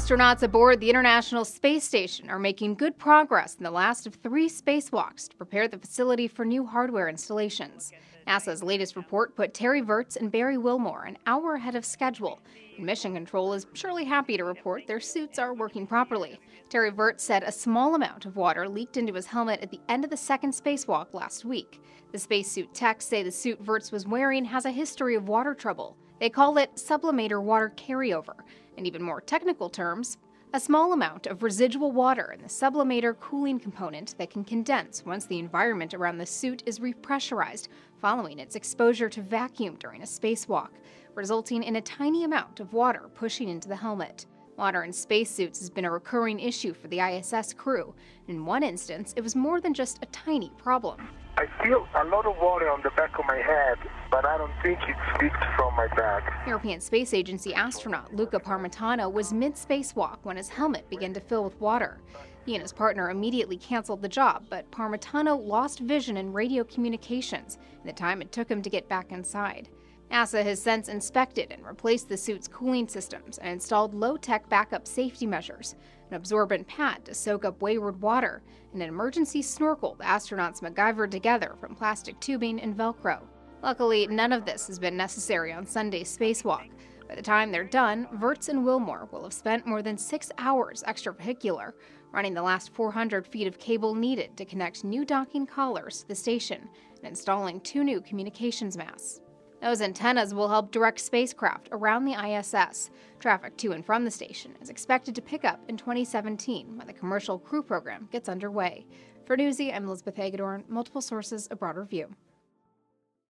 Astronauts aboard the International Space Station are making good progress in the last of three spacewalks to prepare the facility for new hardware installations. NASA's latest report put Terry Virts and Barry Wilmore an hour ahead of schedule. And Mission Control is surely happy to report their suits are working properly. Terry Virts said a small amount of water leaked into his helmet at the end of the second spacewalk last week. The spacesuit techs say the suit Virts was wearing has a history of water trouble. They call it sublimator water carryover. In even more technical terms, a small amount of residual water in the sublimator cooling component that can condense once the environment around the suit is repressurized following its exposure to vacuum during a spacewalk, resulting in a tiny amount of water pushing into the helmet. Water in spacesuits has been a recurring issue for the ISS crew. In one instance, it was more than just a tiny problem. I feel a lot of water on the back of my head, but I don't think leaked from my back. European Space Agency astronaut Luca Parmitano was mid spacewalk when his helmet began to fill with water. He and his partner immediately canceled the job, but Parmitano lost vision and radio communications in the time it took him to get back inside. NASA has since inspected and replaced the suit's cooling systems and installed low tech backup safety measures an absorbent pad to soak up wayward water, and an emergency snorkel the astronauts MacGyvered together from plastic tubing and Velcro. Luckily, none of this has been necessary on Sunday's spacewalk. By the time they're done, Virts and Wilmore will have spent more than six hours extravehicular, running the last 400 feet of cable needed to connect new docking collars to the station and installing two new communications masts. Those antennas will help direct spacecraft around the ISS. Traffic to and from the station is expected to pick up in 2017 when the commercial crew program gets underway. For Newsy, I'm Elizabeth Hagedorn, multiple sources, a broader view.